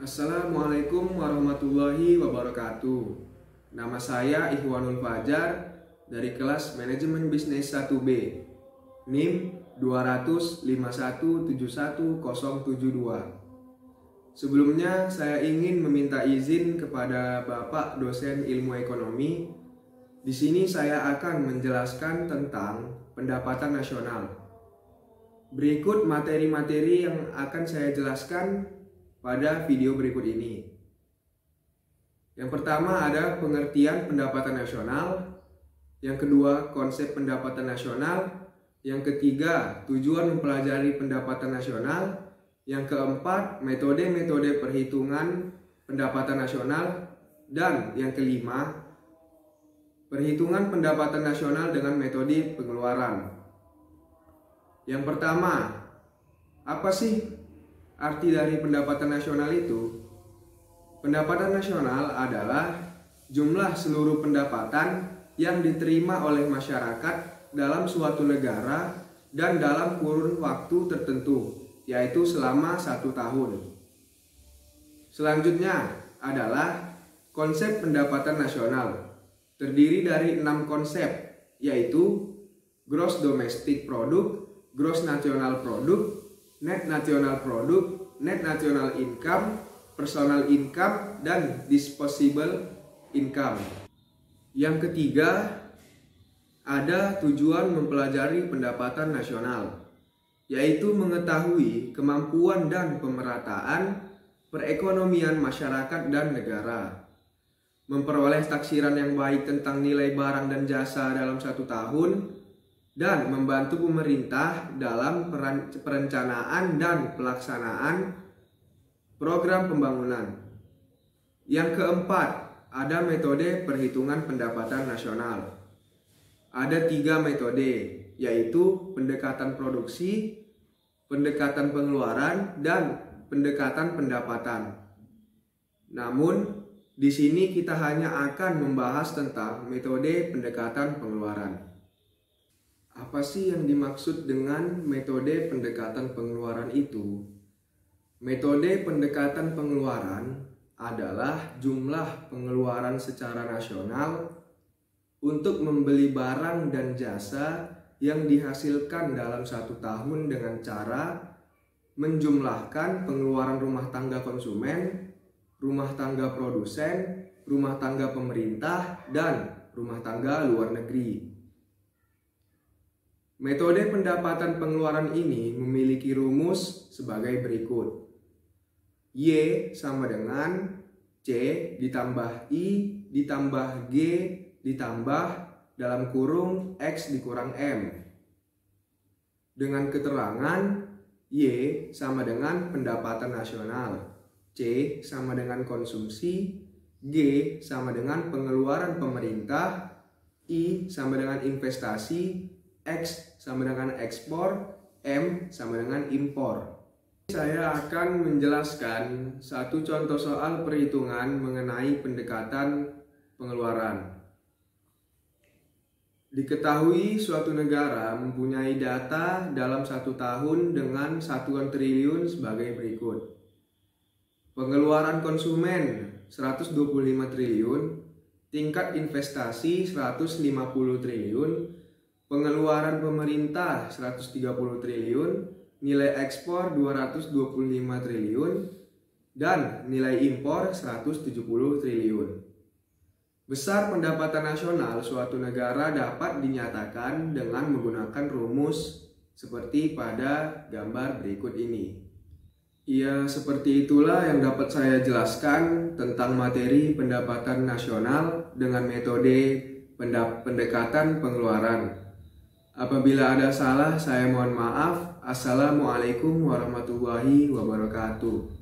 Assalamualaikum warahmatullahi wabarakatuh. Nama saya Ikhwanul Fajar dari kelas Manajemen Bisnis 1B. NIM 251710772. Sebelumnya saya ingin meminta izin kepada Bapak dosen Ilmu Ekonomi. Di sini saya akan menjelaskan tentang pendapatan nasional. Berikut materi-materi yang akan saya jelaskan pada video berikut ini. Yang pertama ada pengertian pendapatan nasional, yang kedua konsep pendapatan nasional, yang ketiga tujuan mempelajari pendapatan nasional, yang keempat metode-metode perhitungan pendapatan nasional, dan yang kelima perhitungan pendapatan nasional dengan metode pengeluaran. Yang pertama, apa sih arti dari pendapatan nasional itu? Pendapatan nasional adalah jumlah seluruh pendapatan yang diterima oleh masyarakat dalam suatu negara dan dalam kurun waktu tertentu, yaitu selama satu tahun. Selanjutnya adalah konsep pendapatan nasional, terdiri dari enam konsep, yaitu gross domestic product, gross national product, net national product, net national income, personal income, dan disposable income. Yang ketiga, ada tujuan mempelajari pendapatan nasional, yaitu mengetahui kemampuan dan pemerataan perekonomian masyarakat dan negara, memperoleh taksiran yang baik tentang nilai barang dan jasa dalam satu tahun, dan membantu pemerintah dalam perencanaan dan pelaksanaan program pembangunan. Yang keempat, ada metode perhitungan pendapatan nasional. Ada tiga metode, yaitu pendekatan produksi, pendekatan pengeluaran, dan pendekatan pendapatan. Namun, di sini kita hanya akan membahas tentang metode pendekatan pengeluaran. Apa sih yang dimaksud dengan metode pendekatan pengeluaran itu? Metode pendekatan pengeluaran adalah jumlah pengeluaran secara nasional untuk membeli barang dan jasa yang dihasilkan dalam satu tahun dengan cara menjumlahkan pengeluaran rumah tangga konsumen, rumah tangga produsen, rumah tangga pemerintah, dan rumah tangga luar negeri. Metode pendapatan pengeluaran ini memiliki rumus sebagai berikut. Y sama dengan C ditambah I ditambah G ditambah dalam kurung X dikurang M. Dengan keterangan Y sama dengan pendapatan nasional, C sama dengan konsumsi, G sama dengan pengeluaran pemerintah, I sama dengan investasi, X sama dengan ekspor, M sama dengan impor. Saya akan menjelaskan satu contoh soal perhitungan mengenai pendekatan pengeluaran. Diketahui suatu negara mempunyai data dalam satu tahun dengan satuan triliun sebagai berikut. Pengeluaran konsumen 125 triliun, tingkat investasi 150 triliun, pengeluaran pemerintah 130 triliun, nilai ekspor 225 triliun, dan nilai impor 170 triliun. Besar pendapatan nasional suatu negara dapat dinyatakan dengan menggunakan rumus seperti pada gambar berikut ini. Ya, seperti itulah yang dapat saya jelaskan tentang materi pendapatan nasional dengan metode pendekatan pengeluaran. Apabila ada salah, saya mohon maaf. Assalamualaikum warahmatullahi wabarakatuh.